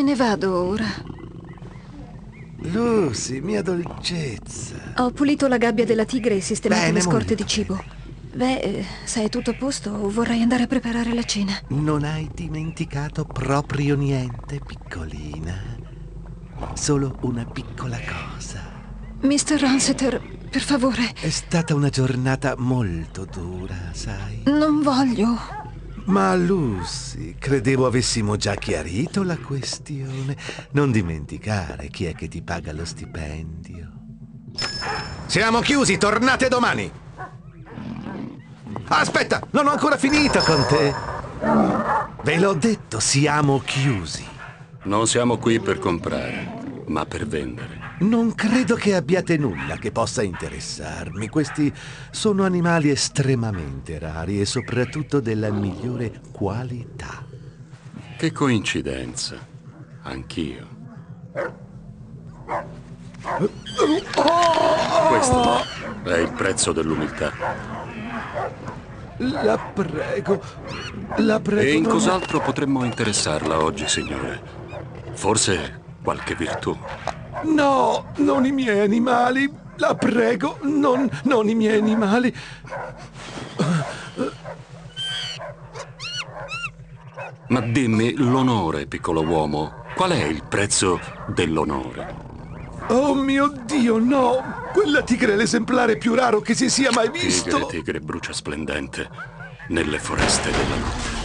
Me ne vado ora. Lucy, mia dolcezza. Ho pulito la gabbia della tigre e sistemato Bene, le scorte molto di cibo. Beh, eh, se è tutto a posto, vorrei andare a preparare la cena. Non hai dimenticato proprio niente, piccolina. Solo una piccola cosa. Mr. Ranseter, per favore, È stata una giornata molto dura, sai? non voglio. Ma Lucy, credevo avessimo già chiarito la questione. Non dimenticare chi è che ti paga lo stipendio. Siamo chiusi, tornate domani. Aspetta, non ho ancora finito con te. Ve l'ho detto, siamo chiusi. Non siamo qui per comprare, ma per vendere. Non credo che abbiate nulla che possa interessarmi. Questi sono animali estremamente rari e soprattutto della migliore qualità. Che coincidenza. Anch'io. Questo è il prezzo dell'umiltà. La prego, la prego. E in cos'altro potremmo interessarla oggi, signore? Forse qualche virtù. No, non i miei animali. La prego, non, non i miei animali. Ma dimmi, l'onore, piccolo uomo, qual è il prezzo dell'onore? Oh mio Dio, no! Quella tigre è l'esemplare più raro che si sia mai Tigre, visto. tigre brucia splendente nelle foreste della notte.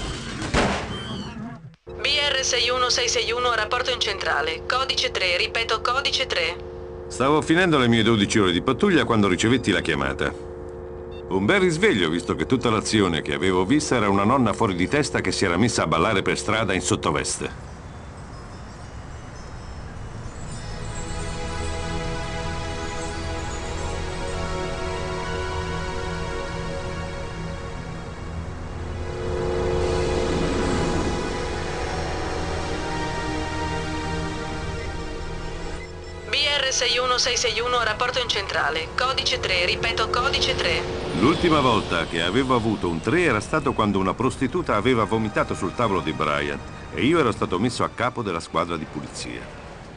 BR 61661, rapporto in centrale. Codice 3, ripeto, codice 3. Stavo finendo le mie 12 ore di pattuglia quando ricevetti la chiamata. Un bel risveglio, visto che tutta l'azione che avevo vista era una nonna fuori di testa che si era messa a ballare per strada in sottoveste. 61661, rapporto in centrale. Codice 3, ripeto, codice 3. L'ultima volta che avevo avuto un 3 era stato quando una prostituta aveva vomitato sul tavolo di Bryant e io ero stato messo a capo della squadra di pulizia.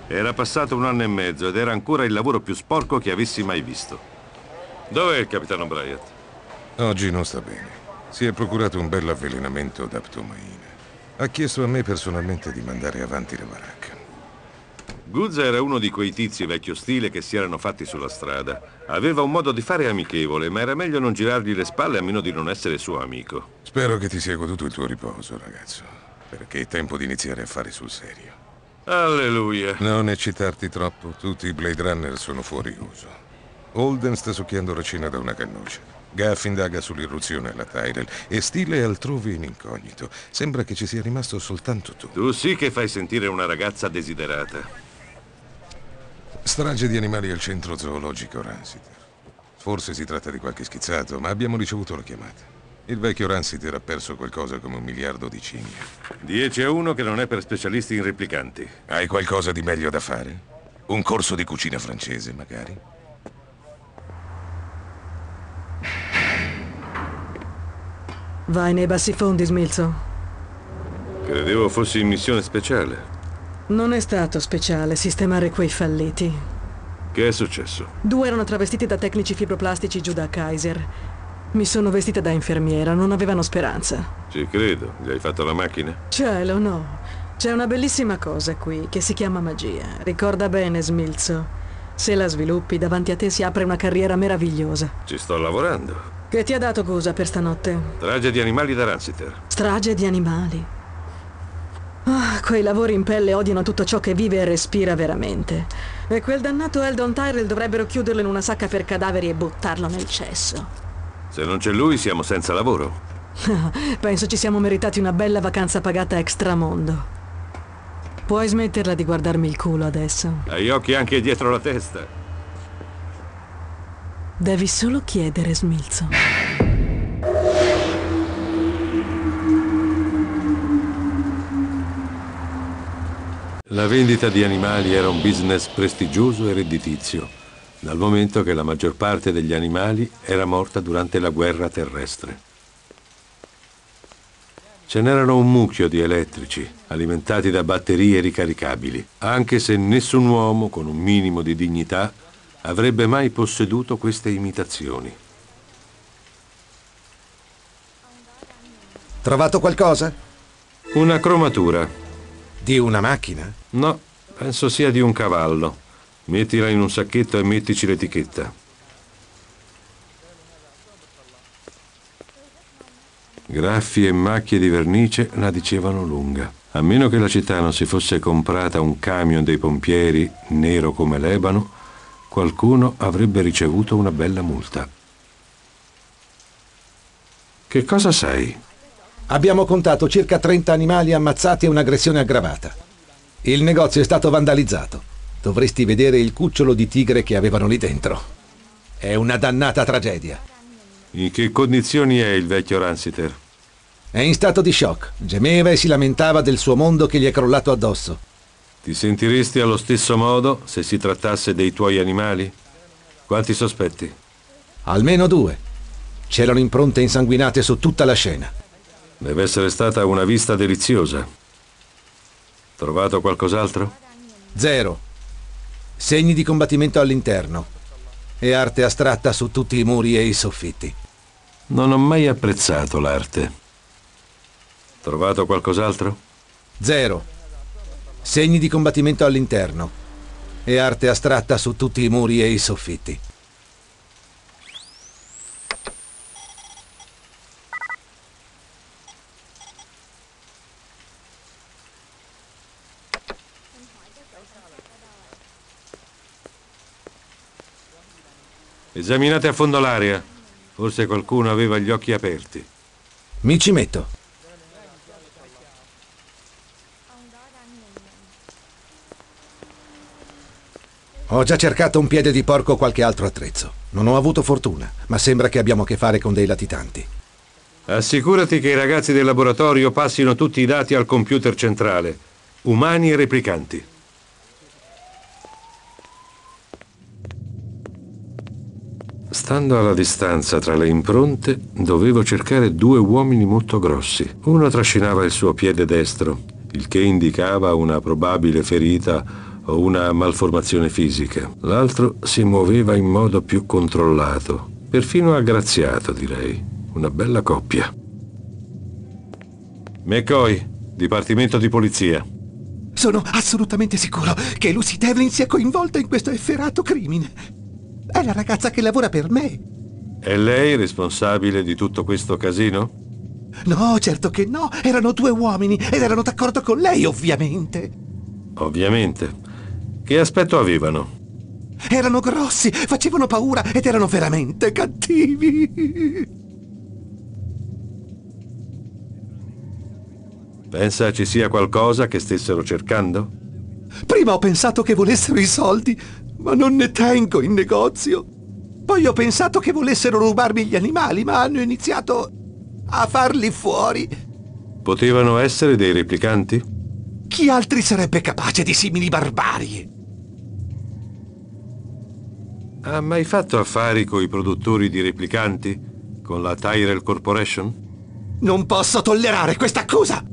Era passato un anno e mezzo ed era ancora il lavoro più sporco che avessi mai visto. Dov'è il capitano Bryant? Oggi non sta bene. Si è procurato un bel avvelenamento d'aptomaina. Ha chiesto a me personalmente di mandare avanti la baracca. Guzza era uno di quei tizi vecchio stile che si erano fatti sulla strada. Aveva un modo di fare amichevole, ma era meglio non girargli le spalle a meno di non essere suo amico. Spero che ti sia goduto il tuo riposo, ragazzo. Perché è tempo di iniziare a fare sul serio. Alleluia. Non eccitarti troppo, tutti i Blade Runner sono fuori uso. Holden sta succhiando racina da una cannuccia. Gaff indaga sull'irruzione alla Tyrell e Stile è altrove in incognito. Sembra che ci sia rimasto soltanto tu. Tu sì che fai sentire una ragazza desiderata. Strage di animali al centro zoologico Ransiter. Forse si tratta di qualche schizzato, ma abbiamo ricevuto la chiamata. Il vecchio Ransiter ha perso qualcosa come un miliardo di ciglia. 10 a 1 che non è per specialisti in replicanti. Hai qualcosa di meglio da fare? Un corso di cucina francese, magari? Vai nei bassi fondi, Smilzo. Credevo fossi in missione speciale. Non è stato speciale sistemare quei falliti. Che è successo? Due erano travestiti da tecnici fibroplastici giù da Kaiser. Mi sono vestita da infermiera, non avevano speranza. Ci credo. Gli hai fatto la macchina? Cielo, no. C'è una bellissima cosa qui che si chiama magia. Ricorda bene, Smilzo. Se la sviluppi, davanti a te si apre una carriera meravigliosa. Ci sto lavorando. Che ti ha dato Gusa per stanotte? Trage di animali da Ransiter. Strage di animali. Ah, quei lavori in pelle odiano tutto ciò che vive e respira veramente. E quel dannato Eldon Tyrell dovrebbero chiuderlo in una sacca per cadaveri e buttarlo nel cesso. Se non c'è lui siamo senza lavoro. Penso ci siamo meritati una bella vacanza pagata extramondo. Puoi smetterla di guardarmi il culo adesso. Hai occhi anche dietro la testa. Devi solo chiedere, Smilzo. La vendita di animali era un business prestigioso e redditizio, dal momento che la maggior parte degli animali era morta durante la guerra terrestre. Ce n'erano un mucchio di elettrici, alimentati da batterie ricaricabili, anche se nessun uomo con un minimo di dignità avrebbe mai posseduto queste imitazioni. Trovato qualcosa? Una cromatura. Di una macchina? No, penso sia di un cavallo. Mettila in un sacchetto e mettici l'etichetta. Graffi e macchie di vernice la dicevano lunga. A meno che la città non si fosse comprata un camion dei pompieri, nero come l'ebano, qualcuno avrebbe ricevuto una bella multa. Che cosa sai? Abbiamo contato circa 30 animali ammazzati e un'aggressione aggravata. Il negozio è stato vandalizzato. Dovresti vedere il cucciolo di tigre che avevano lì dentro. È una dannata tragedia. In che condizioni è il vecchio Ransiter? È in stato di shock. Gemeva e si lamentava del suo mondo che gli è crollato addosso. Ti sentiresti allo stesso modo se si trattasse dei tuoi animali? Quanti sospetti? Almeno due. C'erano impronte insanguinate su tutta la scena. Deve essere stata una vista deliziosa. Trovato qualcos'altro? Zero. Segni di combattimento all'interno. E arte astratta su tutti i muri e i soffitti. Non ho mai apprezzato l'arte. Trovato qualcos'altro? Zero. Segni di combattimento all'interno. E arte astratta su tutti i muri e i soffitti. Esaminate a fondo l'area. Forse qualcuno aveva gli occhi aperti. Mi ci metto. Ho già cercato un piede di porco o qualche altro attrezzo. Non ho avuto fortuna, ma sembra che abbiamo a che fare con dei latitanti. Assicurati che i ragazzi del laboratorio passino tutti i dati al computer centrale, umani e replicanti. Stando alla distanza tra le impronte, dovevo cercare due uomini molto grossi. Uno trascinava il suo piede destro, il che indicava una probabile ferita o una malformazione fisica. L'altro si muoveva in modo più controllato, perfino aggraziato, direi. Una bella coppia. McCoy, Dipartimento di Polizia. Sono assolutamente sicuro che Lucy Devlin sia coinvolta in questo efferato crimine. È la ragazza che lavora per me. È lei responsabile di tutto questo casino? No, certo che no. Erano due uomini ed erano d'accordo con lei, ovviamente. Ovviamente. Che aspetto avevano? Erano grossi, facevano paura ed erano veramente cattivi. Pensa ci sia qualcosa che stessero cercando? Prima ho pensato che volessero i soldi, ma non ne tengo in negozio. Poi ho pensato che volessero rubarmi gli animali, ma hanno iniziato a farli fuori. Potevano essere dei replicanti? Chi altri sarebbe capace di simili barbarie? Ha mai fatto affari con i produttori di replicanti? Con la Tyrell Corporation? Non posso tollerare questa accusa!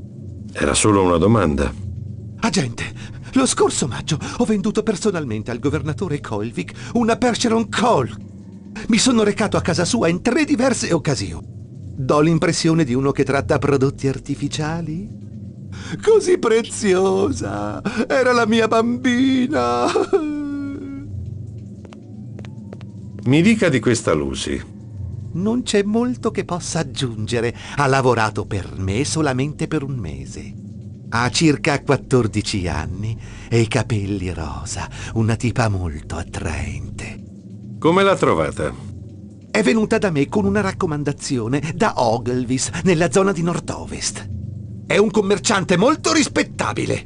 Era solo una domanda. Agente, lo scorso maggio ho venduto personalmente al governatore Colvick una Percheron Cole. Mi sono recato a casa sua in tre diverse occasioni. Do l'impressione di uno che tratta prodotti artificiali? Così preziosa! Era la mia bambina! Mi dica di questa Lucy. Non c'è molto che possa aggiungere. Ha lavorato per me solamente per un mese. Ha circa 14 anni e i capelli rosa, una tipa molto attraente. Come l'ha trovata? È venuta da me con una raccomandazione da Ogilvis, nella zona di nord-ovest. È un commerciante molto rispettabile.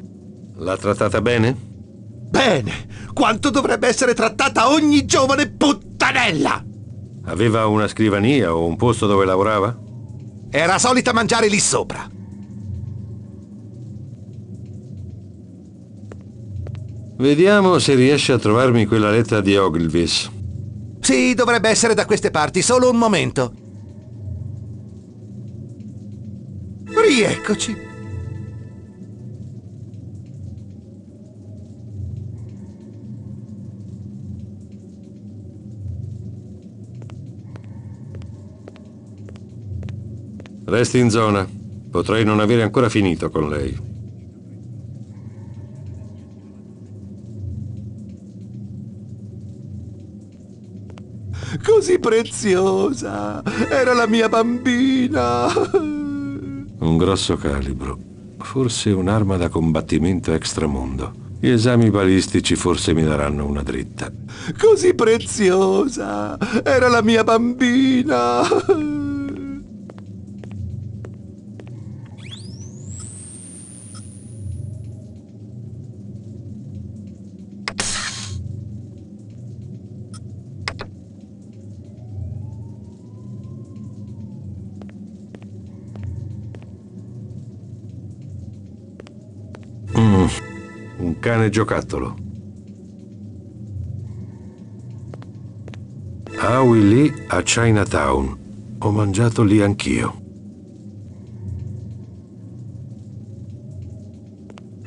L'ha trattata bene? Bene! Quanto dovrebbe essere trattata ogni giovane puttanella! Aveva una scrivania o un posto dove lavorava? Era solita mangiare lì sopra. Vediamo se riesce a trovarmi quella lettera di Ogilvis. Sì, dovrebbe essere da queste parti, solo un momento. Rieccoci. Resti in zona. Potrei non avere ancora finito con lei. Così preziosa. Era la mia bambina. Un grosso calibro. Forse un'arma da combattimento extramondo. Gli esami balistici forse mi daranno una dritta. Così preziosa. Era la mia bambina. Cane giocattolo. Howie Lee a Chinatown. Ho mangiato lì anch'io.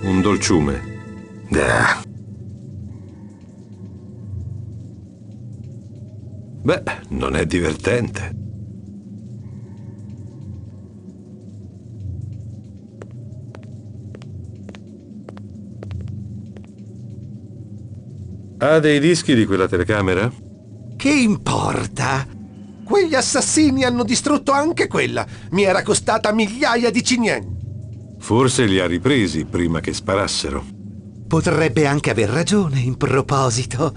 Un dolciume. Ah. Beh, non è divertente. Ha dei dischi di quella telecamera? Che importa? Quegli assassini hanno distrutto anche quella. Mi era costata migliaia di cignen. Forse li ha ripresi prima che sparassero. Potrebbe anche aver ragione in proposito.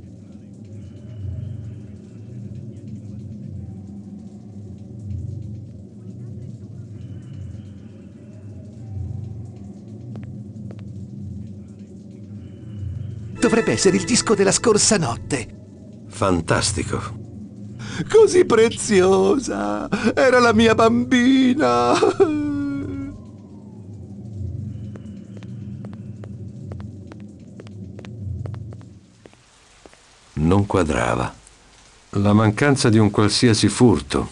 Dovrebbe essere il disco della scorsa notte. Fantastico. Così preziosa. Era la mia bambina. Non quadrava. La mancanza di un qualsiasi furto,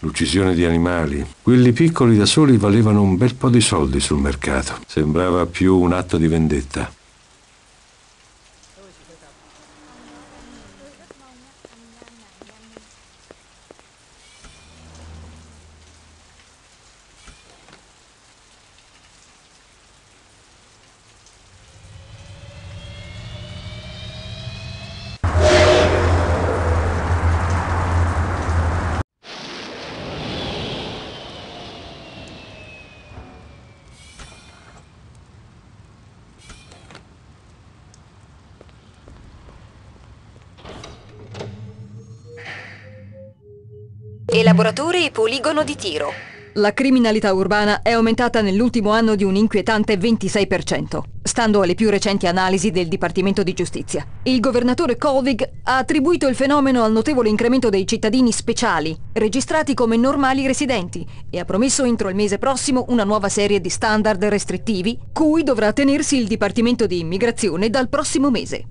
l'uccisione di animali, quelli piccoli da soli valevano un bel po' di soldi sul mercato. Sembrava più un atto di vendetta. Elaboratore e poligono di tiro. La criminalità urbana è aumentata nell'ultimo anno di un inquietante 26%, stando alle più recenti analisi del Dipartimento di Giustizia. Il governatore Colvig ha attribuito il fenomeno al notevole incremento dei cittadini speciali, registrati come normali residenti, e ha promesso entro il mese prossimo una nuova serie di standard restrittivi, cui dovrà tenersi il Dipartimento di Immigrazione dal prossimo mese.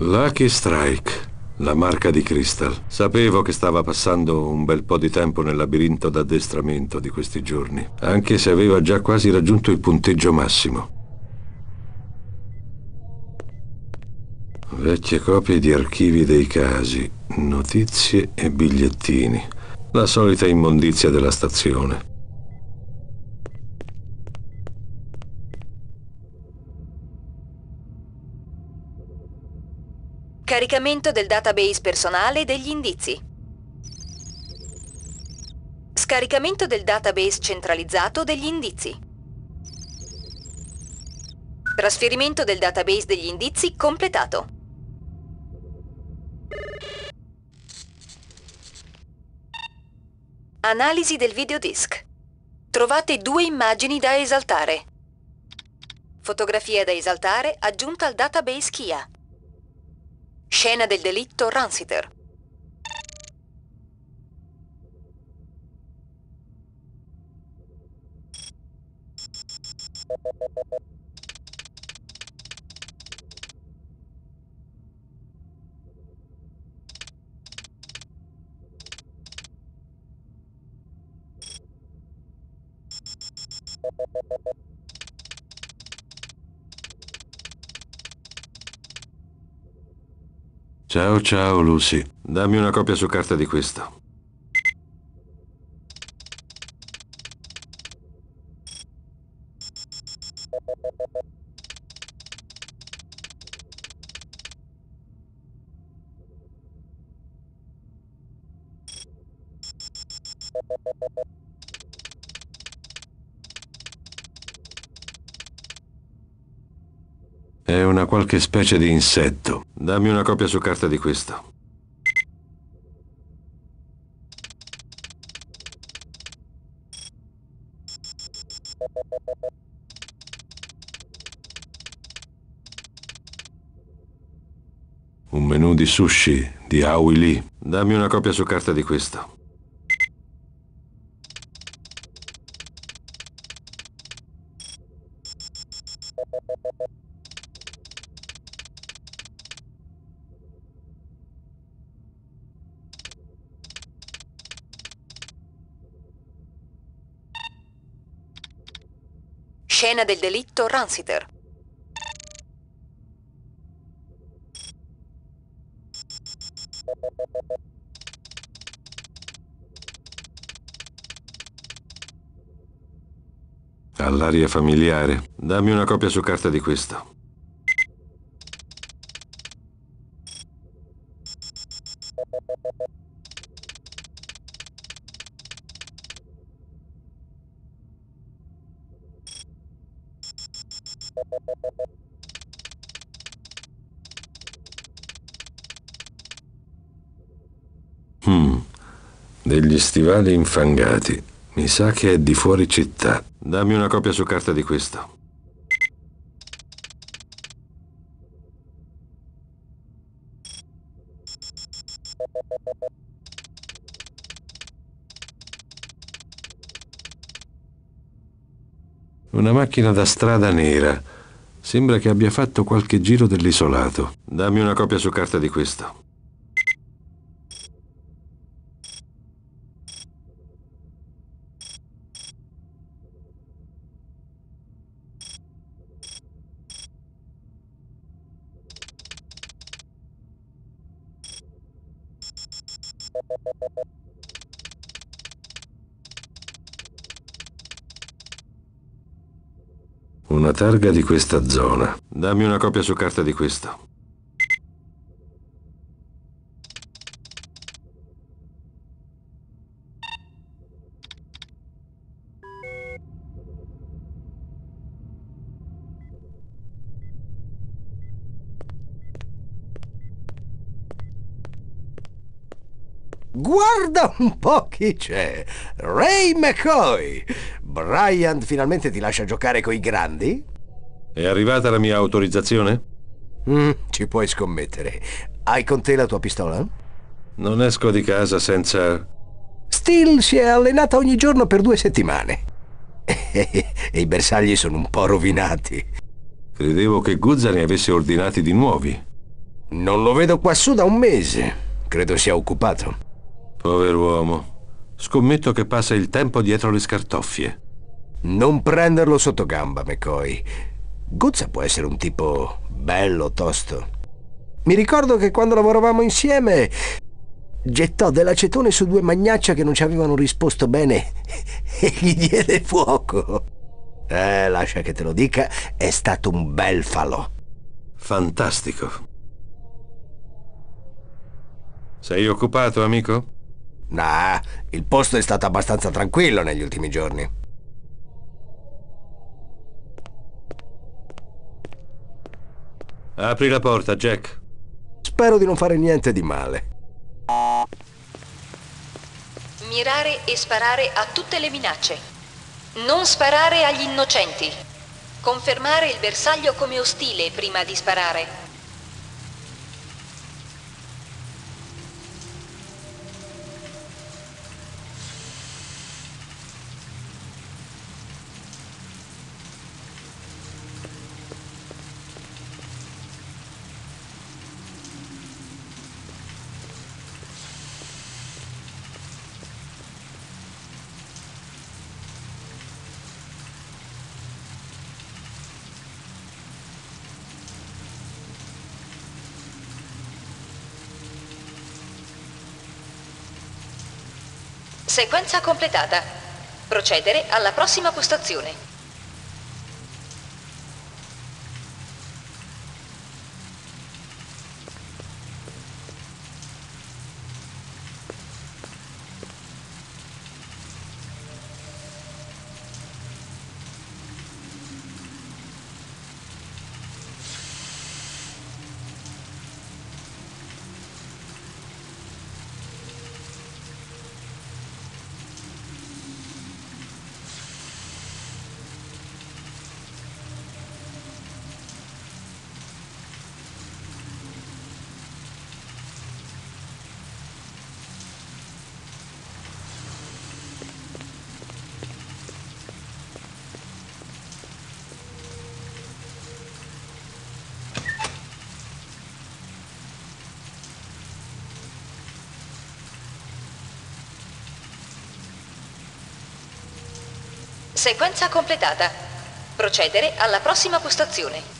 Lucky Strike, la marca di Crystal. Sapevo che stava passando un bel po' di tempo nel labirinto d'addestramento di questi giorni, anche se aveva già quasi raggiunto il punteggio massimo. Vecchie copie di archivi dei casi, notizie e bigliettini. La solita immondizia della stazione. Caricamento del database personale degli indizi. Scaricamento del database centralizzato degli indizi. Trasferimento del database degli indizi completato. Analisi del videodisc. Trovate due immagini da esaltare. Fotografia da esaltare aggiunta al database Kia. Scena del delitto Ransiter. Ciao ciao Lucy, dammi una copia su carta di questo. È una qualche specie di insetto. Dammi una copia su carta di questo. Un menù di sushi di Aoi Lee. Dammi una copia su carta di questo. Scena del delitto Ransiter. All'aria familiare. Dammi una copia su carta di questo. Degli stivali infangati. Mi sa che è di fuori città. Dammi una copia su carta di questo. Una macchina da strada nera. Sembra che abbia fatto qualche giro dell'isolato. Dammi una copia su carta di questo. Una targa di questa zona. Dammi una copia su carta di questo. Un po' chi c'è! Ray McCoy! Brian finalmente ti lascia giocare coi grandi? È arrivata la mia autorizzazione? Mm, ci puoi scommettere. Hai con te la tua pistola? Non esco di casa senza... Steele si è allenata ogni giorno per due settimane. e i bersagli sono un po' rovinati. Credevo che Guzza ne avesse ordinati di nuovi. Non lo vedo quassù da un mese. Credo sia occupato. Pover'uomo. Scommetto che passa il tempo dietro le scartoffie. Non prenderlo sotto gamba, McCoy. Guzza può essere un tipo bello, tosto. Mi ricordo che quando lavoravamo insieme gettò dell'acetone su due magnaccia che non ci avevano risposto bene e gli diede fuoco. Eh, lascia che te lo dica, è stato un bel falò. Fantastico. Sei occupato, amico? Nah, il posto è stato abbastanza tranquillo negli ultimi giorni. Apri la porta, Jack. Spero di non fare niente di male. Mirare e sparare a tutte le minacce. Non sparare agli innocenti. Confermare il bersaglio come ostile prima di sparare. Sequenza completata. Procedere alla prossima postazione. Sequenza completata. Procedere alla prossima postazione.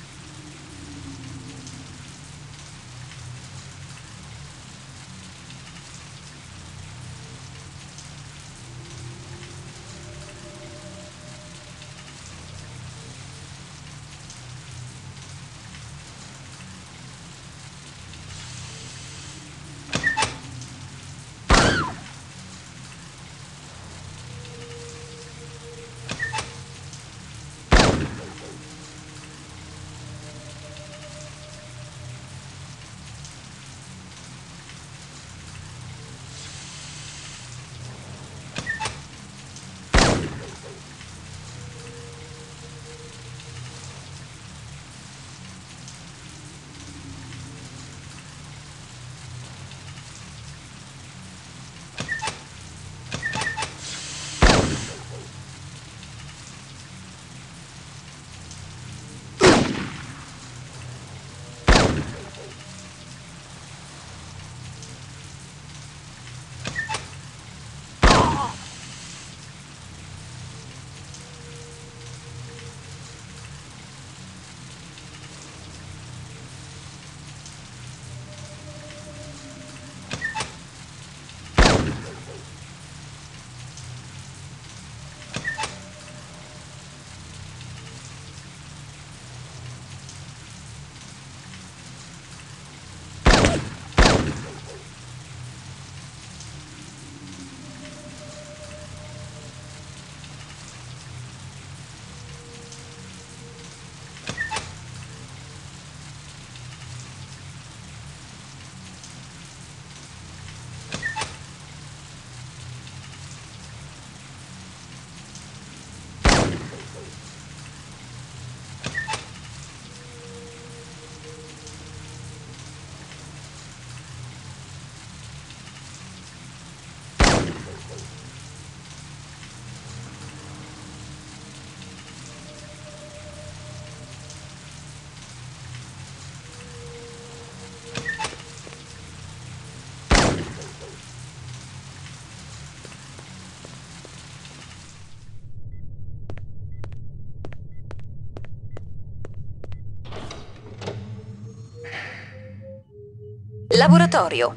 Laboratorio.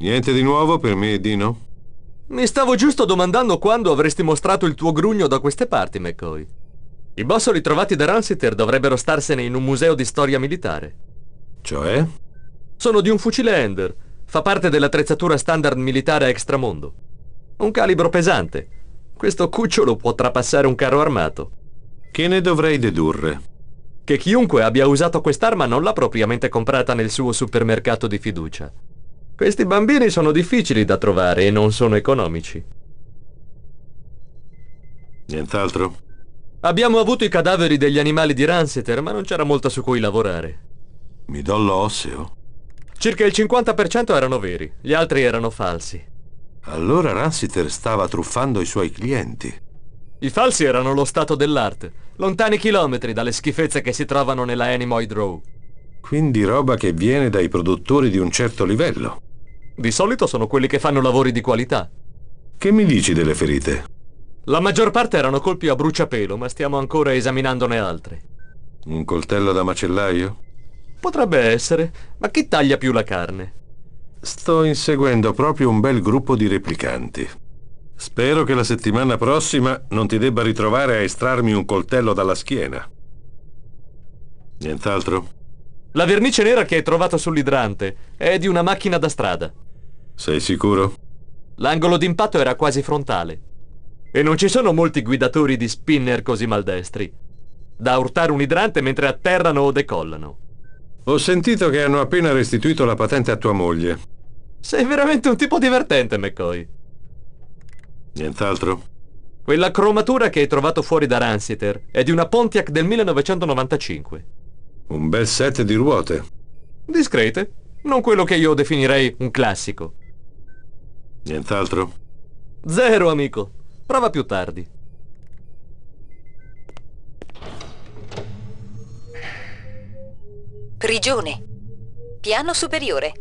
Niente di nuovo per me Dino? Mi stavo giusto domandando quando avresti mostrato il tuo grugno da queste parti, McCoy. I bossoli trovati da Ransiter dovrebbero starsene in un museo di storia militare. Cioè? Sono di un fucile Ender. Fa parte dell'attrezzatura standard militare extramondo. Un calibro pesante. Questo cucciolo può trapassare un carro armato. Che ne dovrei dedurre? Che chiunque abbia usato quest'arma non l'ha propriamente comprata nel suo supermercato di fiducia. Questi bambini sono difficili da trovare e non sono economici. Nient'altro? Abbiamo avuto i cadaveri degli animali di Ranseter, ma non c'era molto su cui lavorare. Midollo osseo? Circa il 50% erano veri, gli altri erano falsi. Allora Ransiter stava truffando i suoi clienti. I falsi erano lo stato dell'arte, lontani chilometri dalle schifezze che si trovano nella Animoid Row. Quindi roba che viene dai produttori di un certo livello. Di solito sono quelli che fanno lavori di qualità. Che mi dici delle ferite? La maggior parte erano colpi a bruciapelo, ma stiamo ancora esaminandone altre. Un coltello da macellaio? Potrebbe essere, ma chi taglia più la carne? Sto inseguendo proprio un bel gruppo di replicanti. Spero che la settimana prossima non ti debba ritrovare a estrarmi un coltello dalla schiena. Nient'altro? La vernice nera che hai trovato sull'idrante è di una macchina da strada. Sei sicuro? L'angolo d'impatto era quasi frontale. E non ci sono molti guidatori di spinner così maldestri. Da urtare un idrante mentre atterrano o decollano. Ho sentito che hanno appena restituito la patente a tua moglie. Sei veramente un tipo divertente, McCoy. Nient'altro? Quella cromatura che hai trovato fuori da Ransiter è di una Pontiac del 1995. Un bel set di ruote. Discrete. Non quello che io definirei un classico. Nient'altro? Zero, amico. Prova più tardi. Prigione. Piano superiore.